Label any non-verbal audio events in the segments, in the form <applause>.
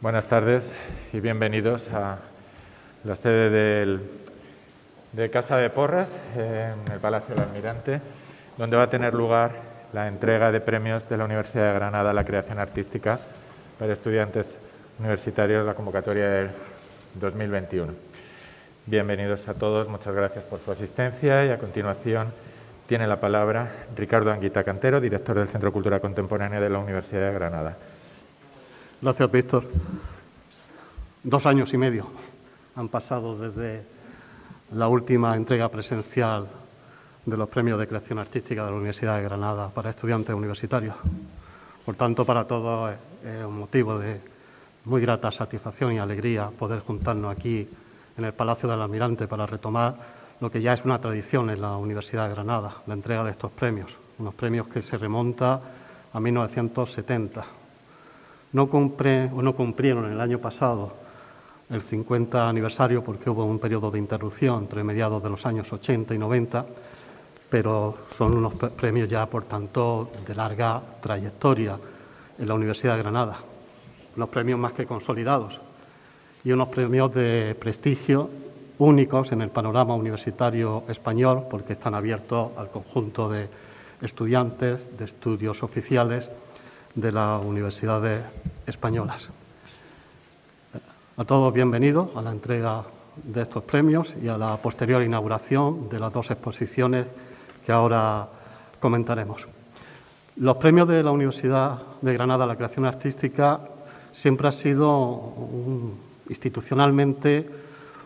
Buenas tardes y bienvenidos a la sede del, de Casa de Porras, en el Palacio del Almirante, donde va a tener lugar la entrega de premios de la Universidad de Granada a la creación artística para estudiantes universitarios, la convocatoria del 2021. Bienvenidos a todos, muchas gracias por su asistencia y a continuación tiene la palabra Ricardo Anguita Cantero, director del Centro de Cultura Contemporánea de la Universidad de Granada. Gracias, Víctor. Dos años y medio han pasado desde la última entrega presencial de los premios de creación artística de la Universidad de Granada para estudiantes universitarios. Por tanto, para todos es un motivo de muy grata satisfacción y alegría poder juntarnos aquí en el Palacio del Almirante para retomar lo que ya es una tradición en la Universidad de Granada, la entrega de estos premios, unos premios que se remonta a 1970 no, compré, o no cumplieron el año pasado el 50 aniversario porque hubo un periodo de interrupción entre mediados de los años 80 y 90, pero son unos premios ya, por tanto, de larga trayectoria en la Universidad de Granada, unos premios más que consolidados y unos premios de prestigio únicos en el panorama universitario español porque están abiertos al conjunto de estudiantes de estudios oficiales de las universidades españolas. A todos bienvenidos a la entrega de estos premios y a la posterior inauguración de las dos exposiciones que ahora comentaremos. Los premios de la Universidad de Granada a la creación artística siempre ha sido institucionalmente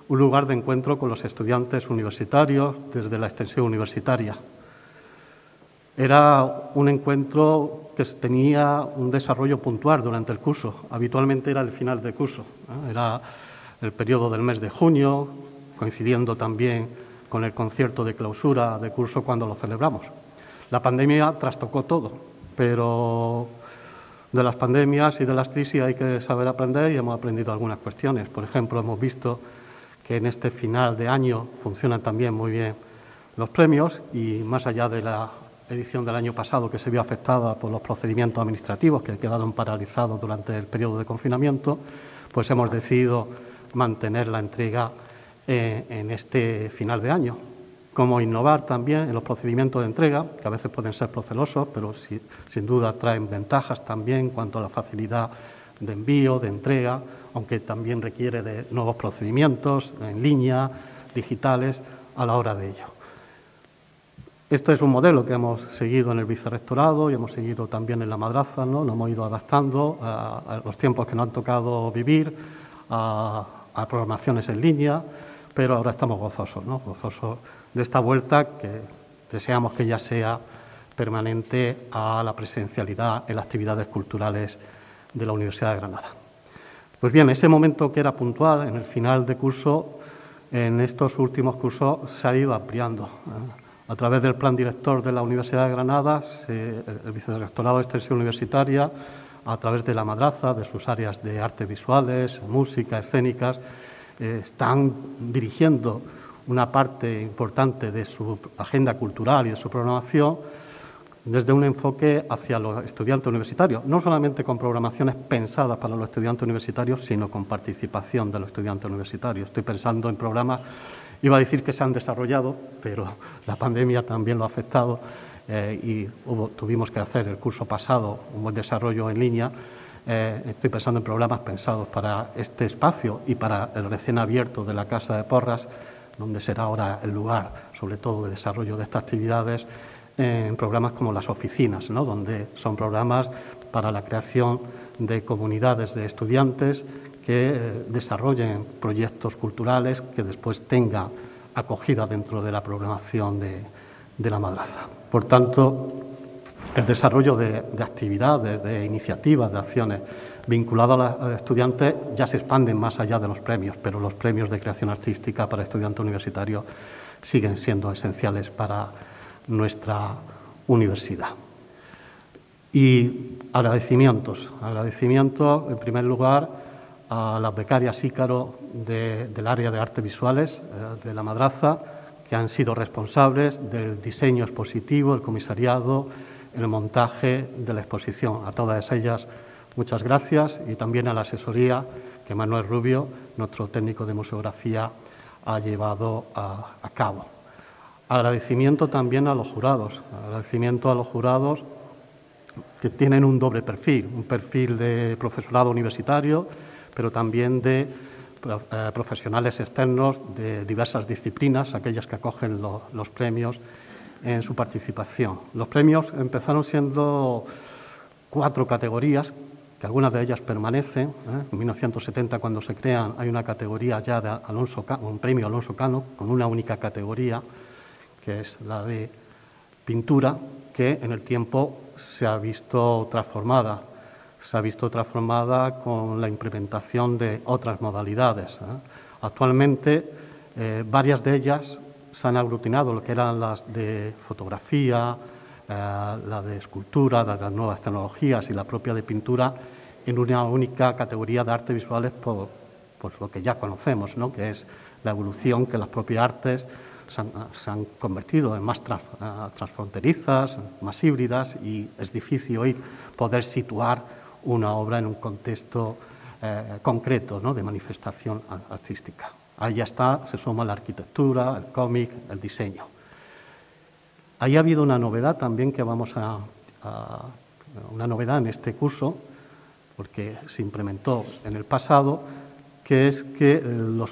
un lugar de encuentro con los estudiantes universitarios desde la extensión universitaria era un encuentro que tenía un desarrollo puntual durante el curso. Habitualmente era el final de curso. Era el periodo del mes de junio, coincidiendo también con el concierto de clausura de curso cuando lo celebramos. La pandemia trastocó todo, pero de las pandemias y de las crisis hay que saber aprender y hemos aprendido algunas cuestiones. Por ejemplo, hemos visto que en este final de año funcionan también muy bien los premios y más allá de la edición del año pasado que se vio afectada por los procedimientos administrativos que quedaron paralizados durante el periodo de confinamiento, pues hemos decidido mantener la entrega eh, en este final de año. Como innovar también en los procedimientos de entrega, que a veces pueden ser procelosos, pero sin duda traen ventajas también en cuanto a la facilidad de envío, de entrega, aunque también requiere de nuevos procedimientos en línea, digitales, a la hora de ello. Este es un modelo que hemos seguido en el vicerrectorado y hemos seguido también en la madraza, ¿no? Nos hemos ido adaptando a, los tiempos que nos han tocado vivir, a, programaciones en línea, pero ahora estamos gozosos, ¿no? Gozosos de esta vuelta que deseamos que ya sea permanente a la presencialidad en las actividades culturales de la Universidad de Granada. Pues bien, ese momento que era puntual en el final de curso, en estos últimos cursos se ha ido ampliando. ¿eh? A través del plan director de la Universidad de Granada, el Vicerrectorado de Extensión Universitaria, a través de la madraza, de sus áreas de artes visuales, música, escénicas, eh, están dirigiendo una parte importante de su agenda cultural y de su programación desde un enfoque hacia los estudiantes universitarios, no solamente con programaciones pensadas para los estudiantes universitarios, sino con participación de los estudiantes universitarios. Estoy pensando en programas Iba a decir que se han desarrollado, pero <laughs> la pandemia también lo ha afectado eh, y tuvimos que hacer el curso pasado un buen desarrollo en línea. Eh, estoy pensando en programas pensados para este espacio y para el recién abierto de la Casa de Porras, donde será ahora el lugar, sobre todo, de desarrollo de estas actividades, en programas como las oficinas, ¿no? donde son programas para la creación de comunidades de estudiantes que desarrollen proyectos culturales que después tenga acogida dentro de la programación de, la madraza. Por tanto, el desarrollo de, actividades, de iniciativas, de acciones vinculadas a los estudiantes ya se expanden más allá de los premios, pero los premios de creación artística para estudiantes universitarios siguen siendo esenciales para nuestra universidad. Y agradecimientos, agradecimientos en primer lugar a las becarias Ícaro del área de artes visuales eh, de la Madraza, que han sido responsables del diseño expositivo, el comisariado, el montaje de la exposición. A todas ellas Muchas gracias y también a la asesoría que Manuel Rubio, nuestro técnico de museografía, ha llevado a, a cabo. Agradecimiento también a los jurados, agradecimiento a los jurados que tienen un doble perfil, un perfil de profesorado universitario, pero también de eh, profesionales externos de diversas disciplinas, aquellas que acogen los premios en su participación. Los premios empezaron siendo cuatro categorías, que algunas de ellas permanecen. ¿eh? En 1970, cuando se crean, hay una categoría ya de Alonso, un premio Alonso Cano, con una única categoría, que es la de pintura, que en el tiempo se ha visto transformada se ha visto transformada con la implementación de otras modalidades. ¿eh? Actualmente, eh, varias de ellas se han aglutinado, lo que eran las de fotografía, eh, la de escultura, de las nuevas tecnologías y la propia de pintura, en una única categoría de artes visuales por, lo que ya conocemos, ¿no? que es la evolución que las propias artes se han, convertido en más transfronterizas, más híbridas y es difícil hoy poder situar una obra en un contexto eh, concreto ¿no? de manifestación artística. Ahí ya está, se suma la arquitectura, el cómic, el diseño. Ahí ha habido una novedad también que vamos a, una novedad en este curso, porque se implementó en el pasado, que es que eh,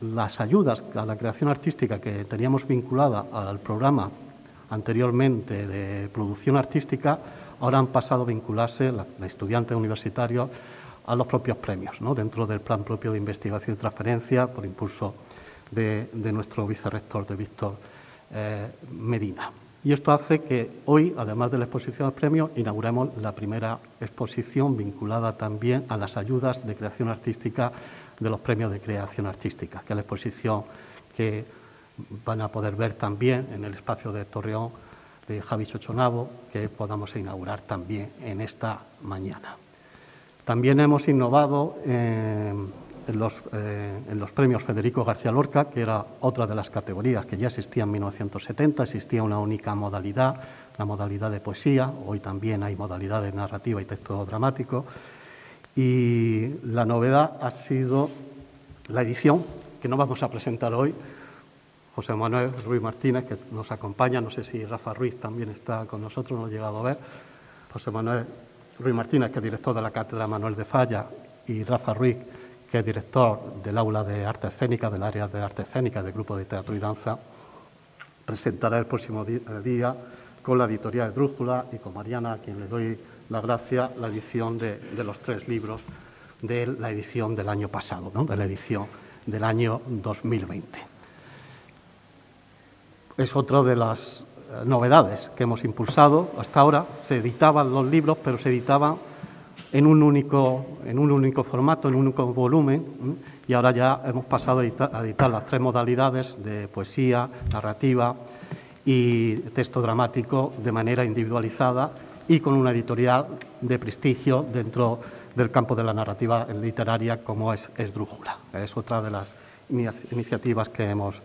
las ayudas a la creación artística que teníamos vinculada al programa anteriormente de producción artística ahora han pasado a vincularse la, estudiante universitario a los propios premios, ¿no? dentro del plan propio de investigación y transferencia por impulso de, nuestro vicerrector, de Víctor eh, Medina. Y esto hace que hoy, además de la exposición de premios, inauguremos la primera exposición vinculada también a las ayudas de creación artística de los premios de creación artística, que es la exposición que van a poder ver también en el espacio de Torreón de Javi Chochonabo que podamos inaugurar también en esta mañana. También hemos innovado en, los, eh, en, los, premios Federico García Lorca, que era otra de las categorías que ya existía en 1970, existía una única modalidad, la modalidad de poesía, hoy también hay modalidad de narrativa y texto dramático, y la novedad ha sido la edición, que no vamos a presentar hoy, José Manuel Ruiz Martínez, que nos acompaña. No sé si Rafa Ruiz también está con nosotros, no lo he llegado a ver. José Manuel Ruiz Martínez, que es director de la Cátedra Manuel de Falla, y Rafa Ruiz, que es director del aula de arte escénica, del área de arte escénica del grupo de teatro y danza, presentará el próximo día con la editorial de Drújula y con Mariana, a quien le doy la gracia, la edición de, los tres libros de la edición del año pasado, de la edición del año 2020 es otra de las eh, novedades que hemos impulsado. Hasta ahora se editaban los libros, pero se editaban en un único, en un único formato, en un único volumen, y ahora ya hemos pasado a editar, las tres modalidades de poesía, narrativa y texto dramático de manera individualizada y con una editorial de prestigio dentro del campo de la narrativa literaria como es Esdrújula. Es otra de las iniciativas que hemos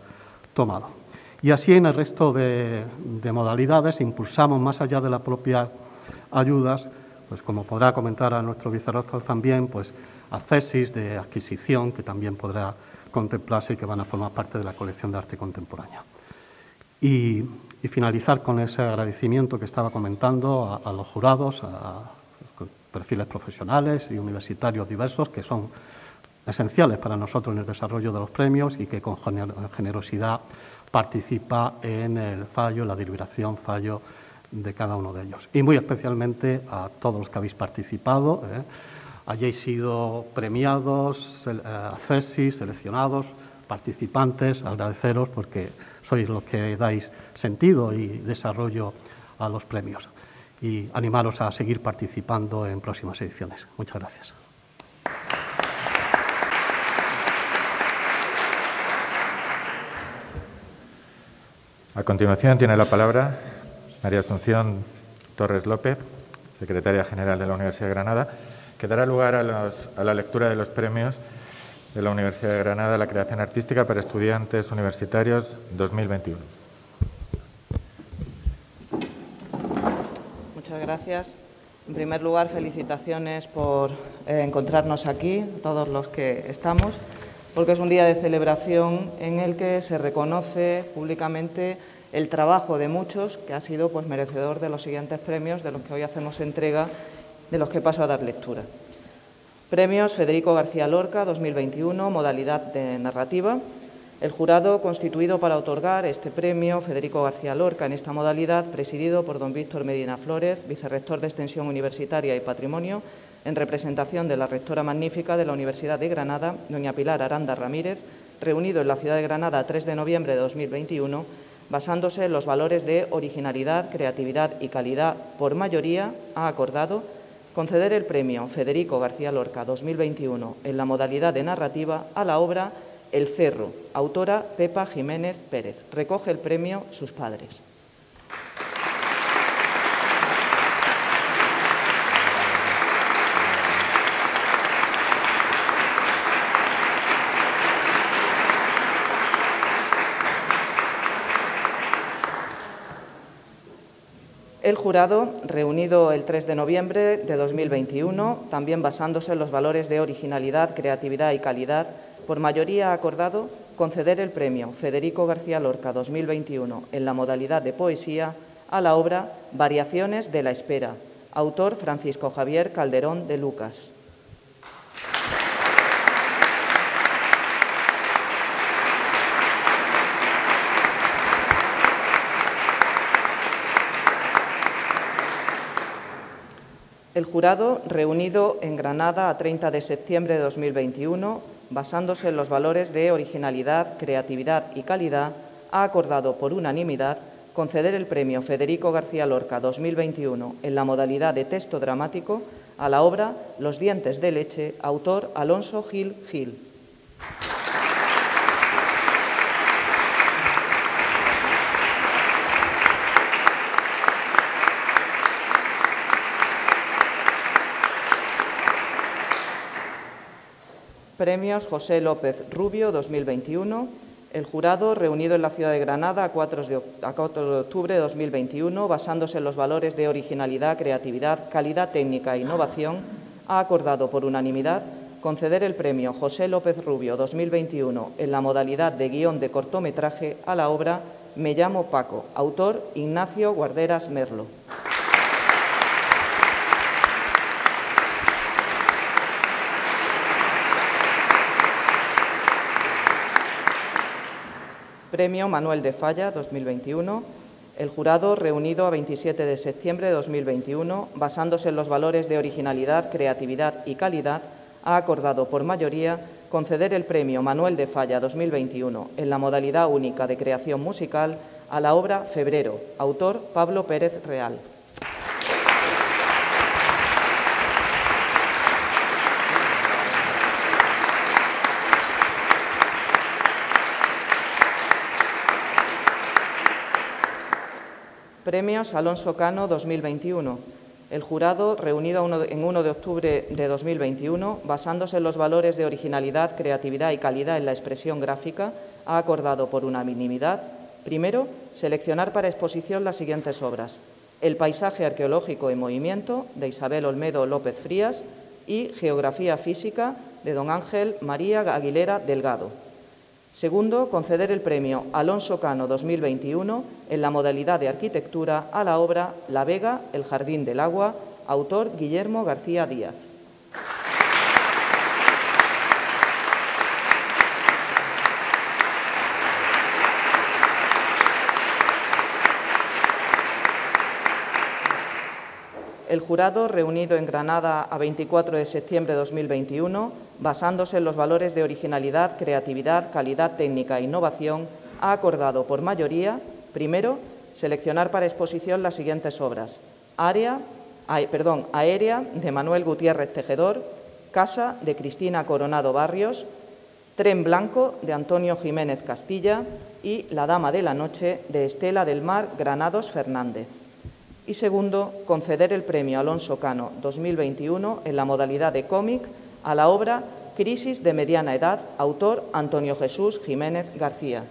tomado. Y así en el resto de, modalidades impulsamos más allá de las propias ayudas, pues como podrá comentar a nuestro vicerrector también, pues accesis de adquisición que también podrá contemplarse y que van a formar parte de la colección de arte contemporánea. Y, finalizar con ese agradecimiento que estaba comentando a, los jurados, a, perfiles profesionales y universitarios diversos que son esenciales para nosotros en el desarrollo de los premios y que con generosidad participa en el fallo, la deliberación, fallo de cada uno de ellos. Y muy especialmente a todos los que habéis participado, ¿eh? hayáis sido premiados, accesis, eh, seleccionados, participantes, agradeceros porque sois los que dais sentido y desarrollo a los premios. Y animaros a seguir participando en próximas ediciones. Muchas gracias. A continuación tiene la palabra María Asunción Torres López, secretaria general de la Universidad de Granada, que dará lugar a, la lectura de los premios de la Universidad de Granada a la creación artística para estudiantes universitarios 2021. Muchas gracias. En primer lugar, felicitaciones por eh, encontrarnos aquí, todos los que estamos, porque es un día de celebración en el que se reconoce públicamente el trabajo de muchos que ha sido pues, merecedor de los siguientes premios de los que hoy hacemos entrega, de los que paso a dar lectura. Premios Federico García Lorca 2021, modalidad de narrativa. El jurado constituido para otorgar este premio Federico García Lorca en esta modalidad, presidido por don Víctor Medina Flores, vicerrector de Extensión Universitaria y Patrimonio, en representación de la rectora magnífica de la Universidad de Granada, doña Pilar Aranda Ramírez, reunido en la ciudad de Granada 3 de noviembre de 2021, basándose en los valores de originalidad, creatividad y calidad por mayoría, ha acordado conceder el premio Federico García Lorca 2021 en la modalidad de narrativa a la obra el Cerro, autora Pepa Jiménez Pérez. Recoge el premio sus padres. El jurado, reunido el 3 de noviembre de 2021, también basándose en los valores de originalidad, creatividad y calidad, por mayoría ha acordado conceder el premio Federico García Lorca 2021 en la modalidad de poesía a la obra Variaciones de la Espera, autor Francisco Javier Calderón de Lucas. El jurado, reunido en Granada a 30 de septiembre de 2021, basándose en los valores de originalidad, creatividad y calidad, ha acordado por unanimidad conceder el premio Federico García Lorca 2021 en la modalidad de texto dramático a la obra Los dientes de leche, autor Alonso Gil Gil. Premios José López Rubio 2021. El jurado, reunido en la ciudad de Granada a 4 de, octubre de 2021, basándose en los valores de originalidad, creatividad, calidad técnica e innovación, ha acordado por unanimidad conceder el premio José López Rubio 2021 en la modalidad de guion de cortometraje a la obra Me llamo Paco, autor Ignacio Guarderas Merlo. Premio Manuel de Falla 2021. El jurado, reunido a 27 de septiembre de 2021, basándose en los valores de originalidad, creatividad y calidad, ha acordado por mayoría conceder el Premio Manuel de Falla 2021 en la modalidad única de creación musical a la obra Febrero, autor Pablo Pérez Real. Premios Alonso Cano 2021. El jurado, reunido en 1 de octubre de 2021, basándose en los valores de originalidad, creatividad y calidad en la expresión gráfica, ha acordado por unanimidad, primero, seleccionar para exposición las siguientes obras. El paisaje arqueológico en movimiento, de Isabel Olmedo López Frías, y Geografía física, de don Ángel María Aguilera Delgado. Segundo, conceder el premio Alonso Cano 2021 en la modalidad de arquitectura a la obra La Vega, el Jardín del Agua, autor Guillermo García Díaz. El jurado, reunido en Granada a 24 de septiembre de 2021, basándose en los valores de originalidad, creatividad, calidad técnica e innovación, ha acordado por mayoría, primero, seleccionar para exposición las siguientes obras. Área, perdón, Aérea, de Manuel Gutiérrez Tejedor, Casa, de Cristina Coronado Barrios, Tren Blanco, de Antonio Jiménez Castilla y La Dama de la Noche, de Estela del Mar Granados Fernández y segundo, conceder el premio Alonso Cano 2021 en la modalidad de cómic a la obra Crisis de mediana edad, autor Antonio Jesús Jiménez García.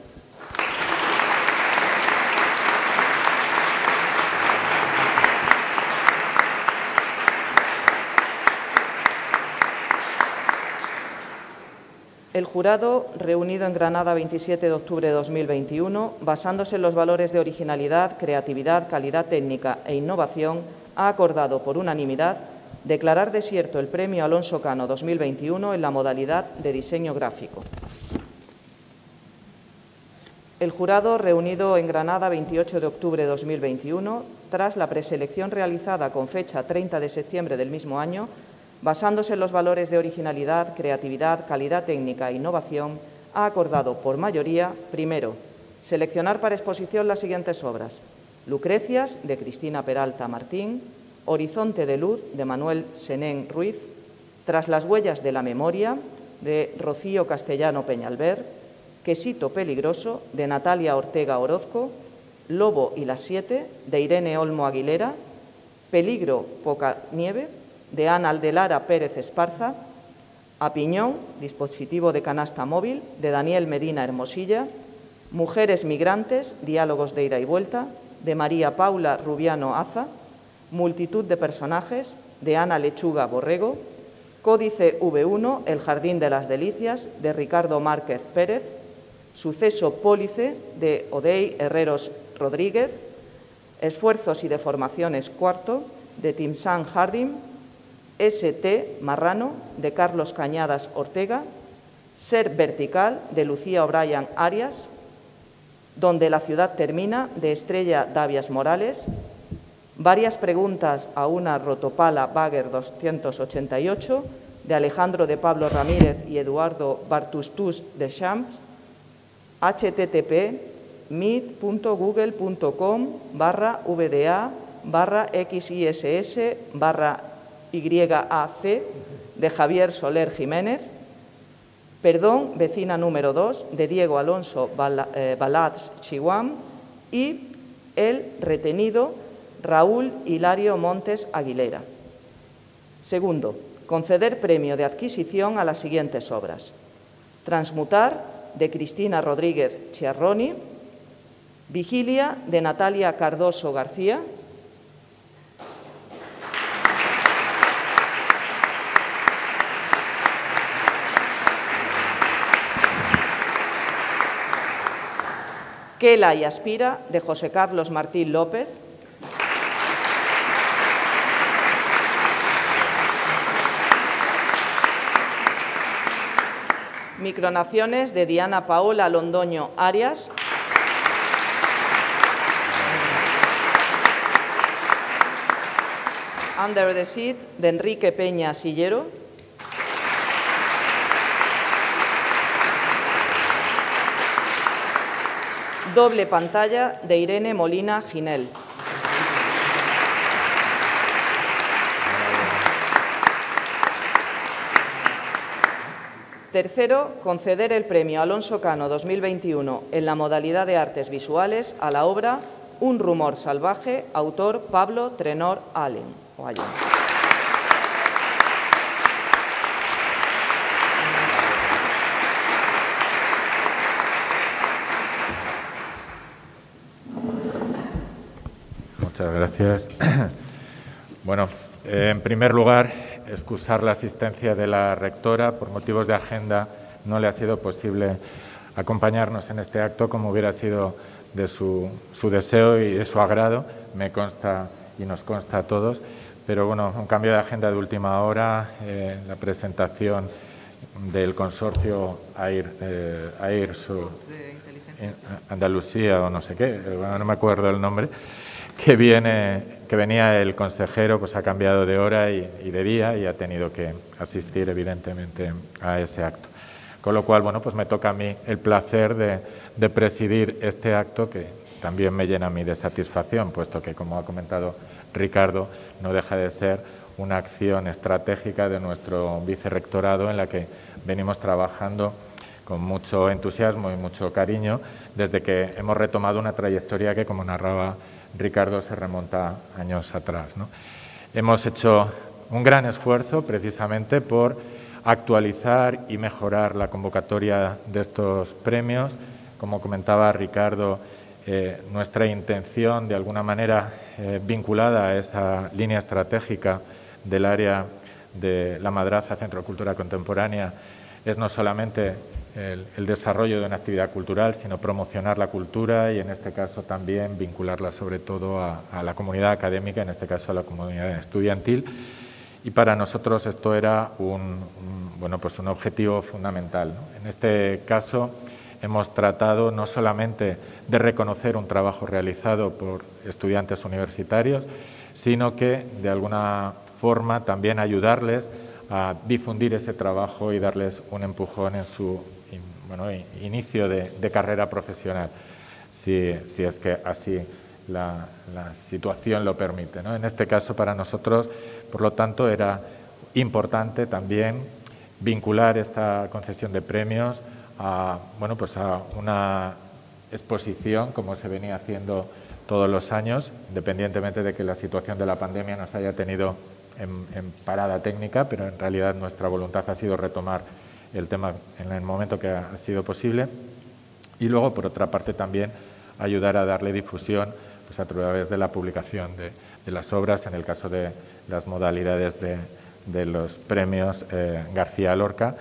El jurado, reunido en Granada 27 de octubre de 2021, basándose en los valores de originalidad, creatividad, calidad técnica e innovación, ha acordado por unanimidad declarar desierto el Premio Alonso Cano 2021 en la modalidad de diseño gráfico. El jurado, reunido en Granada 28 de octubre de 2021, tras la preselección realizada con fecha 30 de septiembre del mismo año, basándose en los valores de originalidad, creatividad, calidad técnica e innovación, ha acordado por mayoría, primero, seleccionar para exposición las siguientes obras. Lucrecias, de Cristina Peralta Martín, Horizonte de Luz, de Manuel Senén Ruiz, Tras las huellas de la memoria, de Rocío Castellano Peñalver, Quesito peligroso, de Natalia Ortega Orozco, Lobo y las siete, de Irene Olmo Aguilera, Peligro, poca nieve, de Ana Aldelara Pérez Esparza, A Piñón, dispositivo de canasta móvil, de Daniel Medina Hermosilla, Mujeres Migrantes, diálogos de ida y vuelta, de María Paula Rubiano Aza, Multitud de personajes, de Ana Lechuga Borrego, Códice V1, El Jardín de las Delicias, de Ricardo Márquez Pérez, Suceso Pólice, de Odey Herreros Rodríguez, Esfuerzos y Deformaciones cuarto, de Timsan Hardim, ST Marrano, de Carlos Cañadas Ortega, Ser Vertical, de Lucía O'Brien Arias, Donde la ciudad termina, de Estrella Davias Morales, Varias preguntas a una rotopala Bagger 288, de Alejandro de Pablo Ramírez y Eduardo Bartustus de Champs, http meet.google.com barra VDA barra XISS barra YAC de Javier Soler Jiménez, Perdón, vecina número 2 de Diego Alonso Balaz Chihuam y el retenido Raúl Hilario Montes Aguilera. Segundo, conceder premio de adquisición a las siguientes obras. Transmutar, de Cristina Rodríguez Chiarroni. Vigilia, de Natalia Cardoso García. Quela y Aspira, de José Carlos Martín López. Micronaciones de Diana Paola Londoño Arias. Under the Seat de Enrique Peña Sillero. Doble pantalla de Irene Molina Ginel. Tercero, conceder el premio Alonso Cano 2021 en la modalidad de artes visuales a la obra Un rumor salvaje, autor Pablo Trenor Allen. Muchas gracias. <clears throat> Bueno, en primer lugar, excusar la asistencia de la rectora. Por motivos de agenda no le ha sido posible acompañarnos en este acto como hubiera sido de su, deseo y de su agrado, me consta y nos consta a todos. Pero bueno, un cambio de agenda de última hora, eh, la presentación del consorcio AIR, eh, AIR su, Andalucía o no sé qué, no me acuerdo el nombre, que viene que venía el consejero pues ha cambiado de hora y, de día y ha tenido que asistir evidentemente a ese acto. Con lo cual, bueno, pues me toca a mí el placer de, presidir este acto que también me llena a mí de satisfacción, puesto que, como ha comentado Ricardo, no deja de ser una acción estratégica de nuestro vicerrectorado en la que venimos trabajando con mucho entusiasmo y mucho cariño desde que hemos retomado una trayectoria que, como narraba Ricardo se remonta años atrás. Hemos hecho un gran esfuerzo precisamente por actualizar y mejorar la convocatoria de estos premios. Como comentaba Ricardo, eh, nuestra intención, de alguna manera eh, vinculada a esa línea estratégica del área de la Madraza Centro de Cultura Contemporánea, es no solamente el, desarrollo de una actividad cultural, sino promocionar la cultura y en este caso también vincularla sobre todo a, la comunidad académica, en este caso a la comunidad estudiantil. Y para nosotros esto era un, bueno, pues un objetivo fundamental. En este caso hemos tratado no solamente de reconocer un trabajo realizado por estudiantes universitarios, sino que de alguna forma también ayudarles a difundir ese trabajo y darles un empujón en su bueno, inicio de, carrera profesional, si, es que así la, situación lo permite. ¿no? En este caso, para nosotros, por lo tanto, era importante también vincular esta concesión de premios a, bueno, pues a una exposición, como se venía haciendo todos los años, independientemente de que la situación de la pandemia nos haya tenido en, parada técnica, pero en realidad nuestra voluntad ha sido retomar el tema en el momento que ha sido posible. Y luego, por otra parte, también ayudar a darle difusión pues, a través de la publicación de, las obras, en el caso de las modalidades de, los premios eh, García Lorca.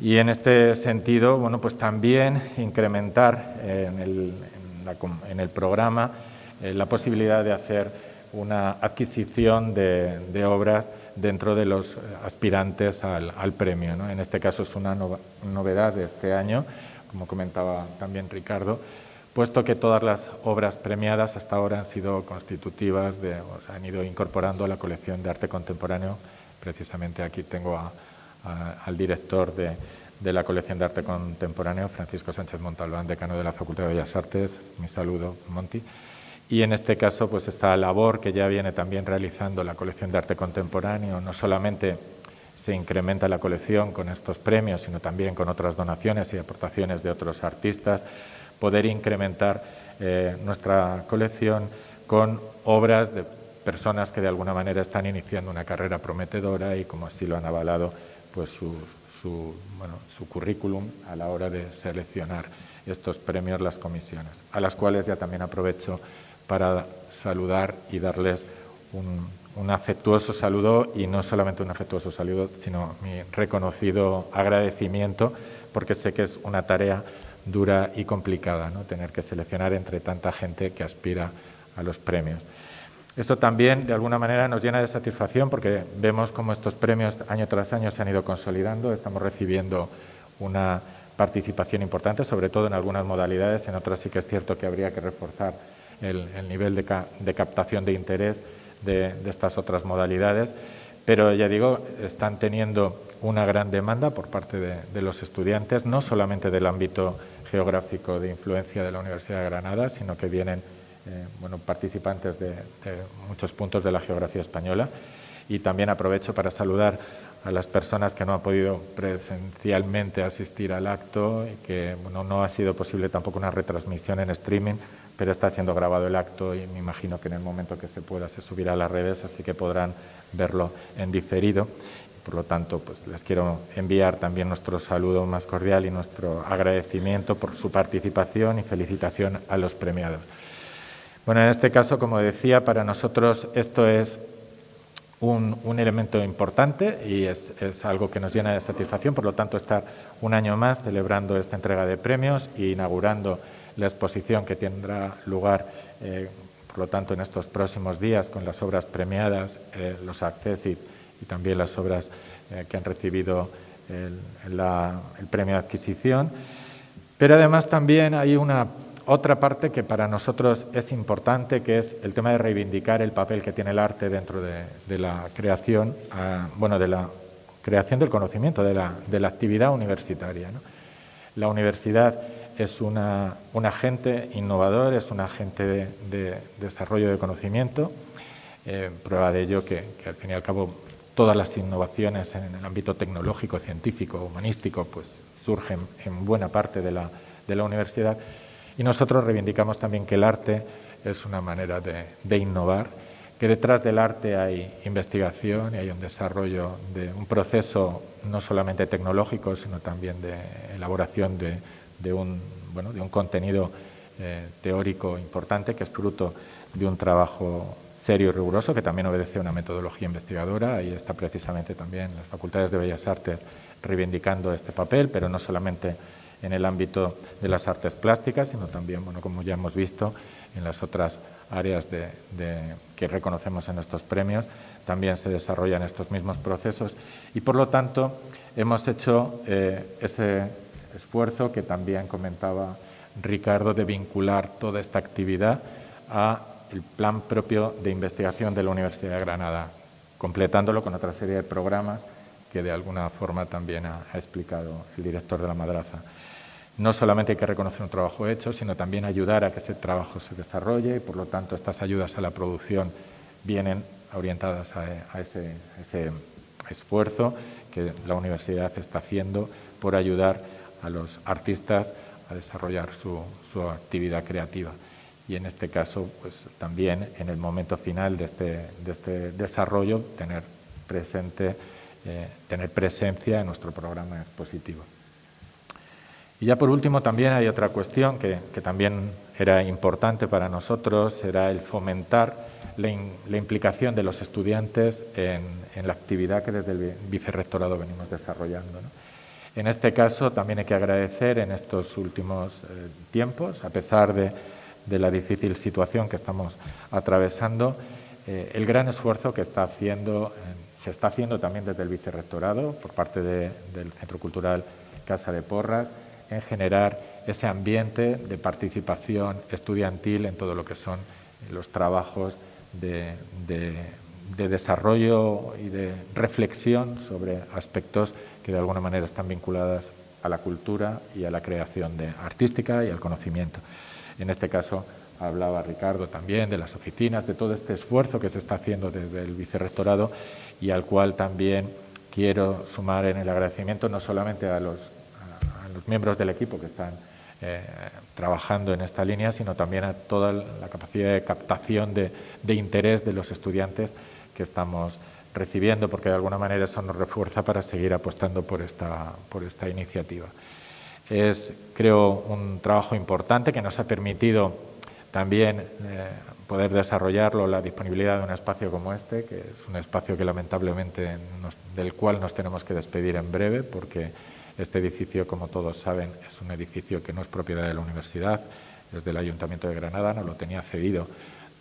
Y en este sentido, bueno, pues también incrementar en, el, programa eh, la posibilidad de hacer una adquisición de, obras dentro de los aspirantes al, premio. En este caso es una novedad de este año, como comentaba también Ricardo, puesto que todas las obras premiadas hasta ahora han sido constitutivas, de, o sea, han ido incorporando a la colección de arte contemporáneo. Precisamente aquí tengo al director de, de, la colección de arte contemporáneo, Francisco Sánchez Montalbán, decano de la Facultad de Bellas Artes. Mi saludo, Monti. Y en este caso, pues esta labor que ya viene también realizando la colección de arte contemporáneo, no solamente se incrementa la colección con estos premios, sino también con otras donaciones y aportaciones de otros artistas, poder incrementar eh, nuestra colección con obras de personas que de alguna manera están iniciando una carrera prometedora y como así lo han avalado pues su, su, bueno, su currículum a la hora de seleccionar estos premios las comisiones, a las cuales ya también aprovecho para saludar y darles un, afectuoso saludo y no solamente un afectuoso saludo, sino mi reconocido agradecimiento porque sé que es una tarea dura y complicada, ¿no? tener que seleccionar entre tanta gente que aspira a los premios. Esto también, de alguna manera, nos llena de satisfacción porque vemos cómo estos premios año tras año se han ido consolidando, estamos recibiendo una participación importante, sobre todo en algunas modalidades, en otras sí que es cierto que habría que reforzar el, nivel de, captación de interés de, estas otras modalidades, pero ya digo, están teniendo una gran demanda por parte de, los estudiantes, no solamente del ámbito geográfico de influencia de la Universidad de Granada, sino que vienen eh, participantes de, muchos puntos de la geografía española. Y también aprovecho para saludar a las personas que no han podido presencialmente asistir al acto y que no ha sido posible tampoco una retransmisión en streaming pero está siendo grabado el acto y me imagino que en el momento que se pueda se subirá a las redes, así que podrán verlo en diferido. Por lo tanto, pues les quiero enviar también nuestro saludo más cordial y nuestro agradecimiento por su participación y felicitación a los premiados. Bueno, en este caso, como decía, para nosotros esto es un, elemento importante y es, es, algo que nos llena de satisfacción. Por lo tanto, estar un año más celebrando esta entrega de premios e inaugurando la exposición que tendrá lugar, eh, por lo tanto, en estos próximos días con las obras premiadas, eh, los Accessit y también las obras eh, que han recibido el, premio de adquisición. Pero además también hay una otra parte que para nosotros es importante, que es el tema de reivindicar el papel que tiene el arte dentro de, la creación, ah, bueno, de la creación del conocimiento, de la, actividad universitaria. La universidad es un agente innovador, es un agente de, desarrollo de conocimiento. Eh, prueba de ello que, al fin y al cabo todas las innovaciones en el ámbito tecnológico, científico, humanístico, pues surgen en buena parte de la, de la universidad. Y nosotros reivindicamos también que el arte es una manera de, de innovar, que detrás del arte hay investigación y hay un desarrollo de un proceso no solamente tecnológico, sino también de elaboración de, de un, bueno, de un contenido eh, teórico importante que es fruto de un trabajo serio y riguroso, que también obedece a una metodología investigadora. y está precisamente también las facultades de Bellas Artes reivindicando este papel, pero no solamente en el ámbito de las artes plásticas, sino también, bueno, como ya hemos visto, en las otras áreas de, que reconocemos en estos premios, también se desarrollan estos mismos procesos y, por lo tanto, hemos hecho eh, ese esfuerzo que también comentaba Ricardo de vincular toda esta actividad a el plan propio de investigación de la Universidad de Granada, completándolo con otra serie de programas que de alguna forma también ha, explicado el director de la Madraza. No solamente hay que reconocer un trabajo hecho, sino también ayudar a que ese trabajo se desarrolle y, por lo tanto, estas ayudas a la producción vienen orientadas a, ese, esfuerzo que la universidad está haciendo por ayudar a los artistas a desarrollar su actividad creativa y en este caso pues también en el momento final de este, de este desarrollo tener presente eh, tener presencia en nuestro programa expositivo. Y ya por último también hay otra cuestión que, que también era importante para nosotros, era el fomentar la, la implicación de los estudiantes en, en, la actividad que desde el vicerrectorado venimos desarrollando. En este caso también hay que agradecer en estos últimos eh, tiempos, a pesar de de la difícil situación que estamos atravesando, eh, el gran esfuerzo que está haciendo, se está haciendo también desde el vicerrectorado por parte del Centro Cultural Casa de Porras en generar ese ambiente de participación estudiantil en todo lo que son los trabajos de, de desarrollo y de reflexión sobre aspectos que de alguna manera están vinculados a la cultura y a la creación de artística y al conocimiento. En este caso hablaba Ricardo también de las oficinas, de todo este esfuerzo que se está haciendo desde el vicerrectorado y al cual también quiero sumar en el agradecimiento no solamente a los, miembros del equipo que están eh, trabajando en esta línea, sino también a toda la capacidad de captación de interés de los estudiantes que estamos recibiendo, porque de alguna manera eso nos refuerza para seguir apostando por esta, por esta iniciativa. Es, creo, un trabajo importante que nos ha permitido también eh, poder desarrollarlo, la disponibilidad de un espacio como este, que es un espacio que lamentablemente del cual nos tenemos que despedir en breve, porque este edificio, como todos saben, es un edificio que no es propiedad de la universidad, es del Ayuntamiento de Granada, no lo tenía cedido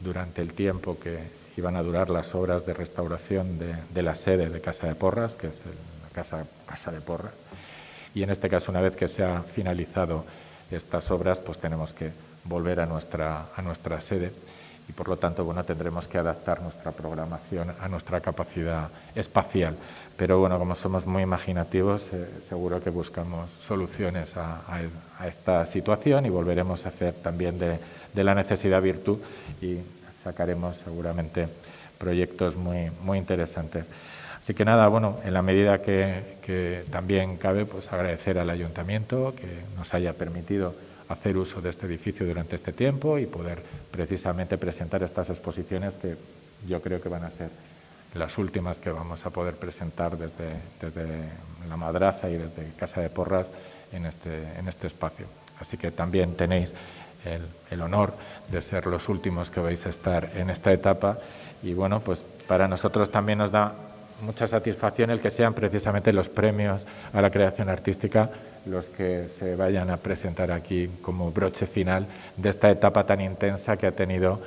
durante el tiempo que iban a durar las obras de restauración de, la sede de Casa de Porras, que es la casa, casa de Porras y en este caso, una vez que se han finalizado estas obras, pues tenemos que volver a nuestra, a nuestra sede y por lo tanto bueno, tendremos que adaptar nuestra programación a nuestra capacidad espacial. Pero bueno, como somos muy imaginativos, eh, seguro que buscamos soluciones a, esta situación y volveremos a hacer también de, la necesidad virtud y sacaremos seguramente proyectos muy, muy interesantes. Así que nada, bueno, en la medida que, también cabe, pues agradecer al ayuntamiento que nos haya permitido hacer uso de este edificio durante este tiempo y poder precisamente presentar estas exposiciones que yo creo que van a ser las últimas que vamos a poder presentar desde, la Madraza y desde Casa de Porras en este, en este espacio. Así que también tenéis el, el, honor de ser los últimos que vais a estar en esta etapa y bueno, pues para nosotros también nos da mucha satisfacción el que sean precisamente los premios a la creación artística los que se vayan a presentar aquí como broche final de esta etapa tan intensa que ha tenido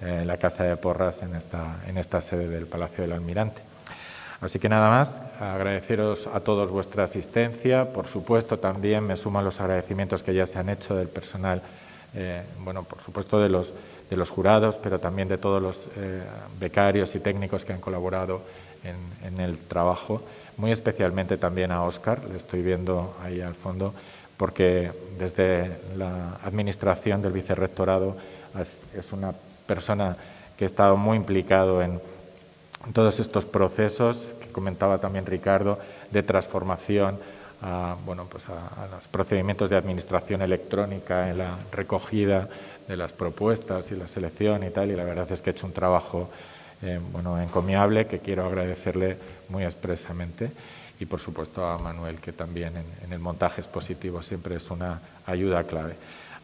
eh, la Casa de Porras en esta, en esta sede del Palacio del Almirante. Así que nada más, agradeceros a todos vuestra asistencia. Por supuesto, también me sumo a los agradecimientos que ya se han hecho del personal, eh, bueno, por supuesto de los, de los jurados, pero también de todos los eh, becarios y técnicos que han colaborado en, el trabajo, muy especialmente también a Óscar, le estoy viendo ahí al fondo, porque desde la administración del vicerrectorado es, una persona que ha estado muy implicado en, todos estos procesos que comentaba también Ricardo de transformación a, bueno, pues a, los procedimientos de administración electrónica en la recogida de las propuestas y la selección y tal, y la verdad es que ha hecho un trabajo eh, bueno, encomiable que quiero agradecerle muy expresamente y por supuesto a Manuel que también en, el montaje expositivo siempre es una ayuda clave.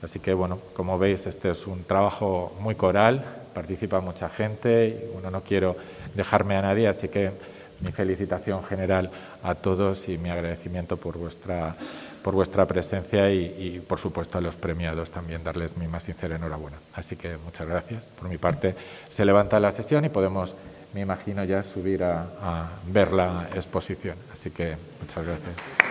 Así que, bueno, como veis, este es un trabajo muy coral, participa mucha gente y, bueno, no quiero dejarme a nadie, así que mi felicitación general a todos y mi agradecimiento por vuestra, por vuestra presencia y, por supuesto, a los premiados también darles mi más sincera enhorabuena. Así que muchas gracias. Por mi parte, se levanta la sesión y podemos, me imagino, ya subir a ver la exposición. Así que muchas gracias.